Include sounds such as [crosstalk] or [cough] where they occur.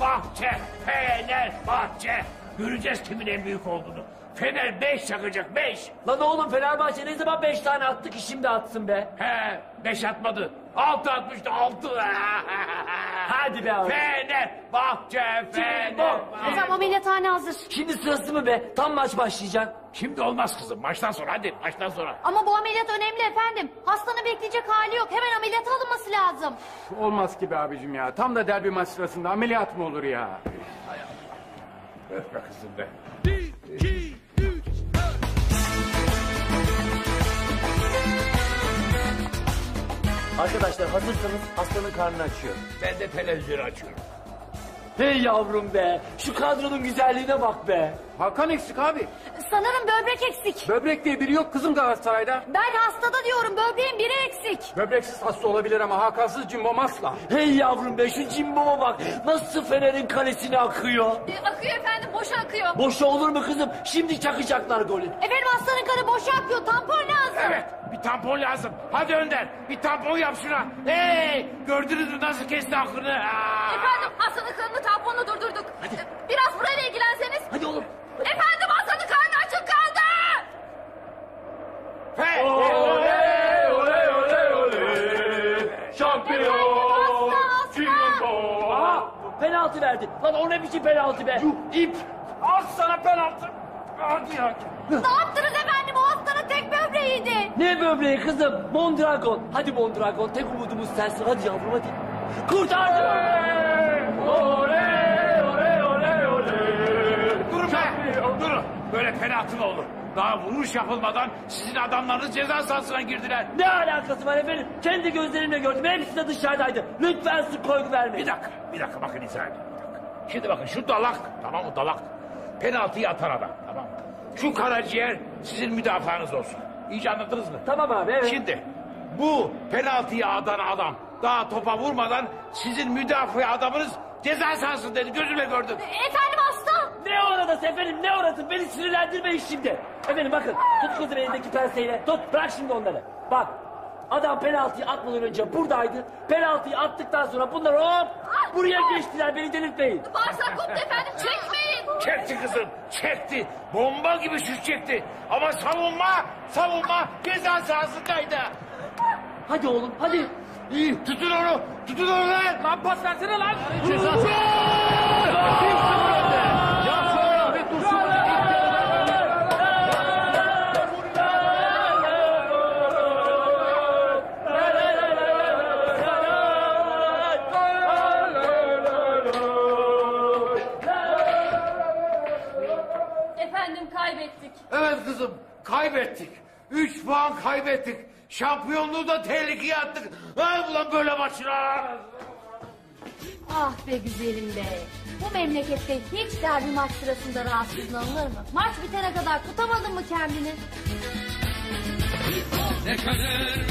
Bahçe, Fener, Bahçe. Göreceğiz kimin en büyük olduğunu. Fener beş çakacak beş. Lan oğlum Fenerbahçe ne zaman beş tane attık ki şimdi atsın be. He, beş atmadı. Altı atmıştı, altı. [laughs] Hadi be abi. Fener, Bahçe, Fener. Efendim ameliyathane hazır. Şimdi sırası mı be? Tam maç başlayacak. Şimdi olmaz kızım. Maçtan sonra hadi, maçtan sonra. Ama bu ameliyat önemli efendim. Hastanın bekleyecek hali yok. Hemen ameliyata alınması lazım. Olmaz ki be abicim ya. Tam da derbi maç sırasında ameliyat mı olur ya? Öf be kızım be. Arkadaşlar hazırsanız hastanın karnını açıyorum. Ben de televizyonu açıyorum. Hey yavrum be. Şu kadronun güzelliğine bak be. Hakan eksik abi. Sanırım böbrek eksik. Böbrek diye biri yok kızım Galatasaray'da. Ben hastada diyorum böbreğin biri eksik. Böbreksiz hasta olabilir ama Hakansız cimbom asla. Hey yavrum be şu cimboma bak. Nasıl Fener'in kalesine akıyor. akıyor efendim boşa akıyor. Boşa olur mu kızım? Şimdi çakacaklar golü. Efendim hastanın kanı boşa akıyor. Tampon lazım. Evet, bir tampon lazım. Hadi Önder, bir tampon yap şuna. Hey, gördünüz mü nasıl kesti aklını? Aa! Efendim hastanın kanını tamponla durdurduk. Biraz burayla ilgilenseniz. Hadi oğlum. Efendim hastanın karnı açık kaldı. Hey! Oley oley oley oley. Şampiyon. Penaltı verdi. Lan o ne biçim penaltı be? İp. Al sana penaltı. Hadi ya. Ne yaptınız efendim o hastanın tek böbreğiydi. Ne böbreği kızım? Mondragon. Hadi Mondragon tek umudumuz sensin. Hadi yavrum hadi. Kurtardı. Oley oley oley oley. Durun be. Durun. Böyle penaltı mı olur? Daha vuruş yapılmadan sizin adamlarınız ceza sahasına girdiler. Ne alakası var efendim? Kendi gözlerimle gördüm. Hepsi de dışarıdaydı. Lütfen su koygu vermeyin. Bir dakika, bir dakika bakın izah edeyim. Bir dakika. Şimdi bakın şu dalak, tamam mı dalak? Penaltıyı atan adam, tamam mı? Şu karaciğer sizin müdafaanız olsun. İyice anladınız mı? Tamam abi evet. Şimdi bu penaltıyı atan adam daha topa vurmadan sizin müdafaa adamınız ceza sahasındaydı gözümle gördüm. Efendim hasta. Ne orası efendim ne orası? Beni sinirlendirmeyin şimdi. Efendim bakın tut kızın elindeki penseyle. Tut bırak şimdi onları. Bak adam penaltıyı atmadan önce buradaydı. Penaltıyı attıktan sonra bunlar hop buraya geçtiler beni delirtmeyin. Bağırsak koptu efendim çekmeyin. Çekti kızım, çekti. Bomba gibi şut çekti. Ama savunma, savunma ceza sahasındaydı. Hadi oğlum hadi. İyi, tutun onu, tutun onu lan. Lan pas versene lan. Efendim kaybettik. Evet kızım, kaybettik. Üç puan kaybettik. Şampiyonluğu da tehlikeye attık. Ay ulan böyle maçlar. Ah be güzelim be. Bu memlekette hiç derbi maç sırasında rahatsızlanılır mı? Maç bitene kadar tutamadın mı kendini? Ne kadar